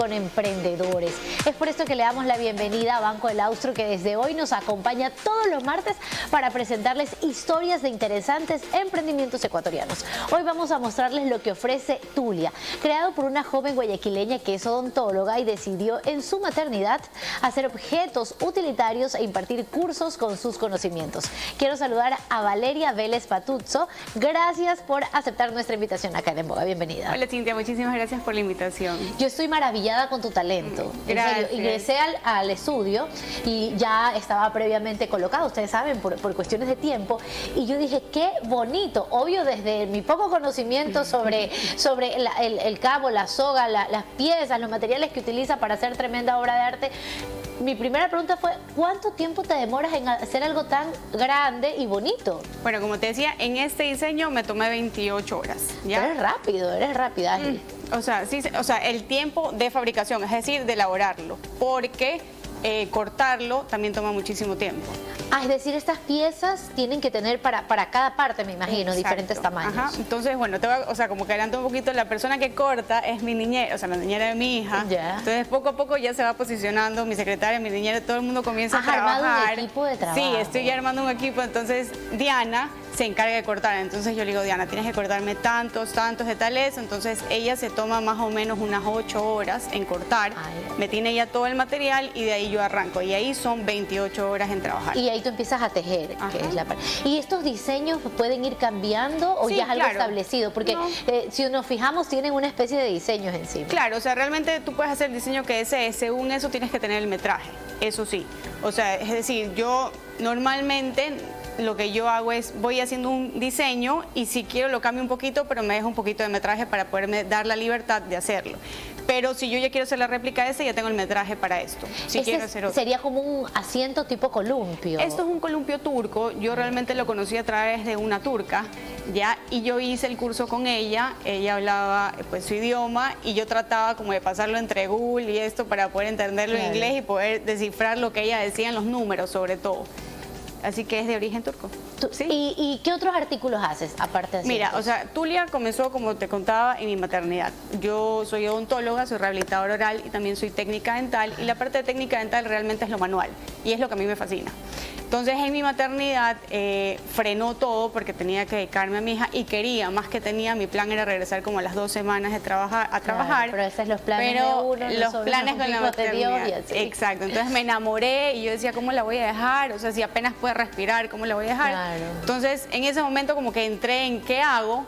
con emprendedores. Es por esto que le damos la bienvenida a Banco del Austro que desde hoy nos acompaña todos los martes para presentarles historias de interesantes emprendimientos ecuatorianos. Hoy vamos a mostrarles lo que ofrece Tulia, creado por una joven guayaquileña que es odontóloga y decidió en su maternidad hacer objetos utilitarios e impartir cursos con sus conocimientos. Quiero saludar a Valeria Vélez Patuzzo. Gracias por aceptar nuestra invitación acá en Boga. Bienvenida. Hola Cintia, muchísimas gracias por la invitación. Yo estoy maravillada con tu talento. Gracias. ingresé al, estudio y ya estaba previamente colocado, ustedes saben, por, cuestiones de tiempo. Y yo dije, qué bonito. Obvio, desde mi poco conocimiento sobre, sobre el, cabo, la soga, las piezas, los materiales que utiliza para hacer tremenda obra de arte, mi primera pregunta fue, ¿cuánto tiempo te demoras en hacer algo tan grande y bonito? Bueno, como te decía, en este diseño me tomé 28 horas. ¿ya? Eres rápido, eres rápida. Mm, o sea, sí, o sea, el tiempo de fabricación, es decir, de elaborarlo, porque eh, cortarlo también toma muchísimo tiempo. Ah, es decir, estas piezas tienen que tener para, para cada parte, me imagino, diferentes tamaños. Ajá. Entonces, bueno, te o sea, como que adelanto un poquito, la persona que corta es mi niñera, o sea, la niñera de mi hija. Entonces, poco a poco ya se va posicionando mi secretaria, mi niñera, todo el mundo comienza a trabajar. armado un equipo de trabajo. Sí, estoy ya armando un equipo, entonces Diana se encarga de cortar. Entonces yo le digo, Diana, tienes que cortarme tantos, tantos de tales. Entonces ella se toma más o menos unas 8 horas en cortar. Me tiene ya todo el material y de ahí yo arranco. Y ahí son 28 horas en trabajar. Y ahí tú empiezas a tejer. ¿Y estos diseños pueden ir cambiando o ya es algo establecido? Porque eh, si nos fijamos, tienen una especie de diseños encima. Claro, o sea, realmente tú puedes hacer el diseño que desees. Según eso tienes que tener el metraje. Eso sí. O sea, es decir, yo normalmente lo que yo hago es, voy haciendo un diseño y si quiero lo cambio un poquito, pero me dejo un poquito de metraje para poderme dar la libertad de hacerlo. Pero si yo ya quiero hacer la réplica de ese, ya tengo el metraje para esto. Si quiero hacer otro. Sería como un asiento tipo columpio. Esto es un columpio turco. Yo realmente lo conocí a través de una turca, ¿ya? Y yo hice el curso con ella. Ella hablaba pues su idioma y yo trataba como de pasarlo entre Google y esto para poder entenderlo en inglés y poder descifrar lo que ella decía en los números sobre todo. Así que es de origen turco. ¿Sí? ¿Y, qué otros artículos haces aparte de Mira, o sea, Tulia comenzó, como te contaba, en mi maternidad. Yo soy odontóloga, soy rehabilitadora oral y también soy técnica dental. Y la parte de técnica dental realmente es lo manual y es lo que a mí me fascina. Entonces en mi maternidad eh, frenó todo porque tenía que dedicarme a mi hija y quería, más que tenía, mi plan era regresar como a las dos semanas de trabajar, a trabajar. pero esos los planes de uno, los planes con la maternidad. Exacto, entonces me enamoré y yo decía, ¿cómo la voy a dejar? O sea, si apenas puede respirar, ¿cómo la voy a dejar? Entonces en ese momento como que entré en qué hago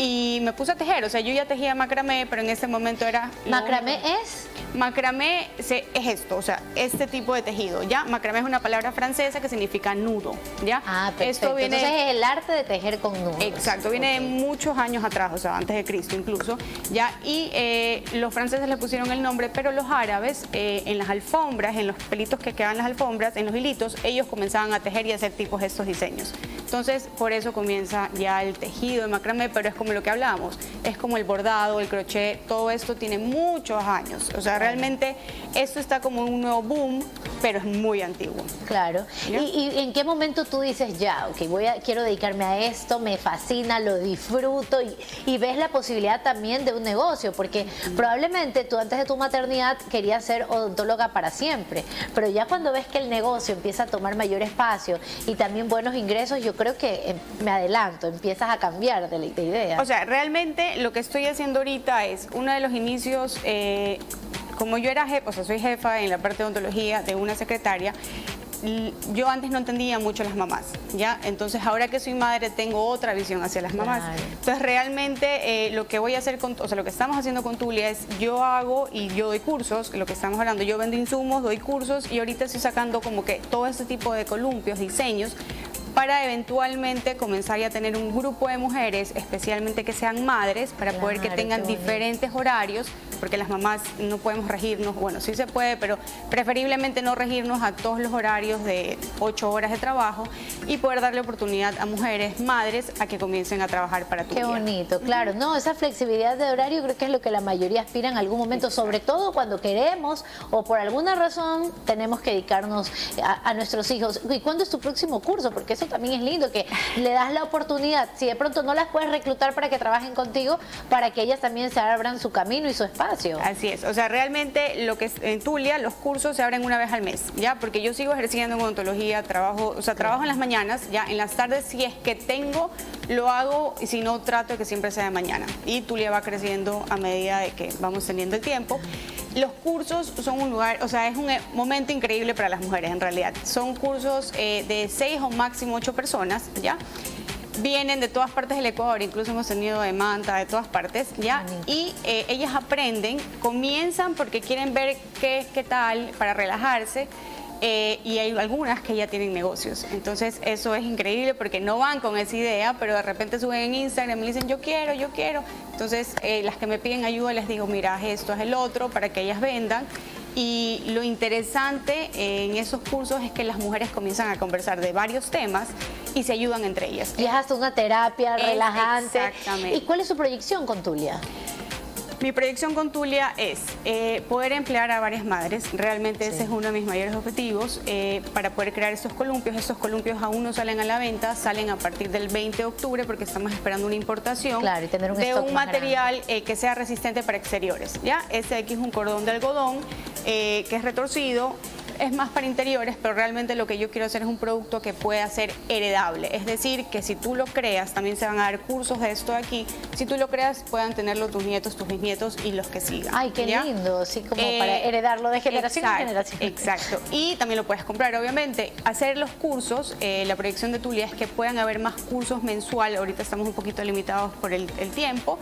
y me puse a tejer, o sea, yo ya tejía macramé, pero en ese momento era... ¿Macramé es? Macramé es esto, o sea, este tipo de tejido, ¿ya? Macramé es una palabra francesa que significa nudo, ¿ya? Ah, perfecto. Esto viene... Entonces es el arte de tejer con nudos. Exacto, viene de muchos años atrás, o sea, antes de Cristo incluso, ¿ya? Y eh, los franceses le pusieron el nombre, pero los árabes, eh, en las alfombras, en los pelitos que quedan en las alfombras, en los hilitos, ellos comenzaban a tejer y hacer tipos estos diseños. Entonces, por eso comienza ya el tejido de macramé, pero es como lo que hablábamos, es como el bordado, el crochet, todo esto tiene muchos años, o sea, realmente esto está como un nuevo boom, pero es muy antiguo. Claro. ¿Y, en qué momento tú dices, ya, ok, voy a, quiero dedicarme a esto, me fascina, lo disfruto y, ves la posibilidad también de un negocio? Porque probablemente tú antes de tu maternidad querías ser odontóloga para siempre, pero ya cuando ves que el negocio empieza a tomar mayor espacio y también buenos ingresos, yo creo que em, me adelanto, empiezas a cambiar de, de idea. O sea, realmente lo que estoy haciendo ahorita es uno de los inicios... Eh, como yo era jefa, o sea, soy jefa en la parte de odontología de una secretaria, yo antes no entendía mucho las mamás, ¿ya? Entonces ahora que soy madre tengo otra visión hacia las mamás. Entonces realmente eh, lo que voy a hacer con, o sea, lo que estamos haciendo con Tulia es yo hago y yo doy cursos, lo que estamos hablando, yo vendo insumos, doy cursos y ahorita estoy sacando como que todo este tipo de columpios, diseños, para eventualmente comenzar ya a tener un grupo de mujeres, especialmente que sean madres, para poder que tengan diferentes horarios porque las mamás no podemos regirnos, bueno, sí se puede, pero preferiblemente no regirnos a todos los horarios de ocho horas de trabajo y poder darle oportunidad a mujeres, madres, a que comiencen a trabajar para tu Qué bonito, claro. No, esa flexibilidad de horario creo que es lo que la mayoría aspira en algún momento, sobre todo cuando queremos o por alguna razón tenemos que dedicarnos a, nuestros hijos. ¿Y cuándo es tu próximo curso? Porque eso también es lindo, que le das la oportunidad, si de pronto no las puedes reclutar para que trabajen contigo, para que ellas también se abran su camino y su espacio espacio. Así es, o sea, realmente lo que es en Tulia, los cursos se abren una vez al mes, ¿ya? Porque yo sigo ejerciendo en odontología, trabajo, o sea, trabajo en las mañanas, ya en las tardes si es que tengo, lo hago y si no trato de que siempre sea de mañana. Y Tulia va creciendo a medida de que vamos teniendo el tiempo. Los cursos son un lugar, o sea, es un eh, momento increíble para las mujeres en realidad. Son cursos eh, de seis o máximo ocho personas, ¿ya? Vienen de todas partes del Ecuador, incluso hemos tenido de Manta, de todas partes, ¿ya? Y eh, ellas aprenden, comienzan porque quieren ver qué, qué tal, para relajarse, eh, y hay algunas que ya tienen negocios. Entonces eso es increíble porque no van con esa idea, pero de repente suben en Instagram y dicen yo quiero, yo quiero. Entonces eh, las que me piden ayuda les digo mira esto es el otro para que ellas vendan. Y lo interesante en esos cursos es que las mujeres comienzan a conversar de varios temas y se ayudan entre ellas. Y es hasta una terapia relajante. Exactamente. ¿Y cuál es su proyección con Tulia? Mi proyección con Tulia es eh, poder emplear a varias madres. Realmente ese es uno de mis mayores objetivos eh, para poder crear estos columpios. Estos columpios aún no salen a la venta, salen a partir del 20 de octubre porque estamos esperando una importación de un material eh, que sea resistente para exteriores. ¿ya? Este aquí es un cordón de algodón que es retorcido es más para interiores, pero realmente lo que yo quiero hacer es un producto que pueda ser heredable. Es decir, que si tú lo creas, también se van a dar cursos de esto aquí. Si tú lo creas, puedan tenerlo tus nietos, tus bisnietos y los que sigan. Ay, qué lindo, así como para eh, heredarlo de generación en generación. Exacto. Y también lo puedes comprar, obviamente. Hacer los cursos, eh, la proyección de Tulia es que puedan haber más cursos mensual. Ahorita estamos un poquito limitados por el, tiempo.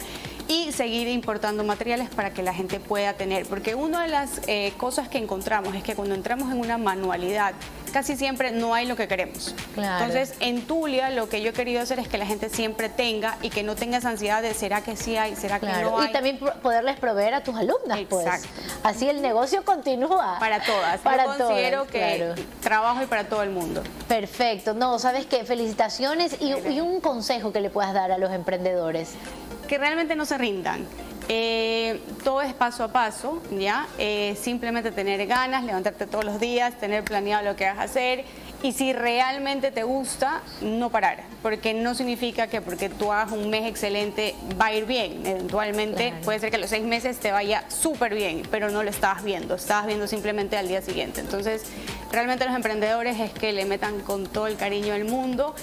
Y seguir importando materiales para que la gente pueda tener. Porque una de las eh, cosas que encontramos es que cuando entramos en una manualidad, casi siempre no hay lo que queremos. Entonces, en Tulia lo que yo he querido hacer es que la gente siempre tenga y que no tenga esa ansiedad de ¿será que sí hay? ¿Será que no hay? Y también poderles proveer a tus alumnas, pues. Así el negocio continúa. Para todas. Para yo considero que trabajo y para todo el mundo. Perfecto. No, ¿sabes qué? Felicitaciones y, y un consejo que le puedas dar a los emprendedores. Que realmente no se rindan eh, todo es paso a paso, ¿ya? Eh, simplemente tener ganas, levantarte todos los días, tener planeado lo que vas a hacer y si realmente te gusta, no parar, porque no significa que porque tú hagas un mes excelente va a ir bien. Eventualmente puede ser que los seis meses te vaya súper bien, pero no lo estabas viendo, estabas viendo simplemente al día siguiente. Entonces, realmente los emprendedores es que le metan con todo el cariño del mundo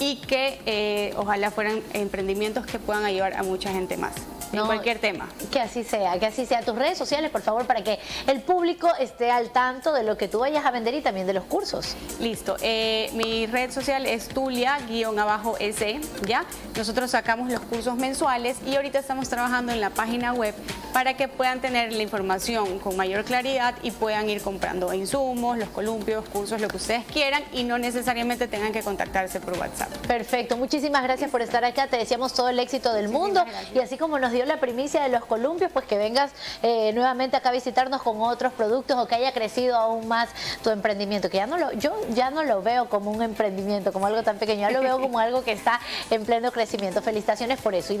y que eh, ojalá fueran emprendimientos que puedan ayudar a mucha gente más en cualquier tema. Que así sea, que así sea. Tus redes sociales, por favor, para que el público esté al tanto de lo que tú vayas a vender y también de los cursos. Listo. Eh, mi red social es tulia-s, ¿ya? Nosotros sacamos los cursos mensuales y ahorita estamos trabajando en la página web para que puedan tener la información con mayor claridad y puedan ir comprando insumos, los columpios, cursos, lo que ustedes quieran y no necesariamente tengan que contactarse por WhatsApp. Perfecto. Muchísimas gracias por estar acá. Te deseamos todo el éxito del mundo y así como nos dio la primicia de los columpios, pues que vengas eh, nuevamente acá a visitarnos con otros productos o que haya crecido aún más tu emprendimiento, que ya no lo, yo ya no lo veo como un emprendimiento, como algo tan pequeño, ya lo veo como algo que está en pleno crecimiento. Felicitaciones por eso.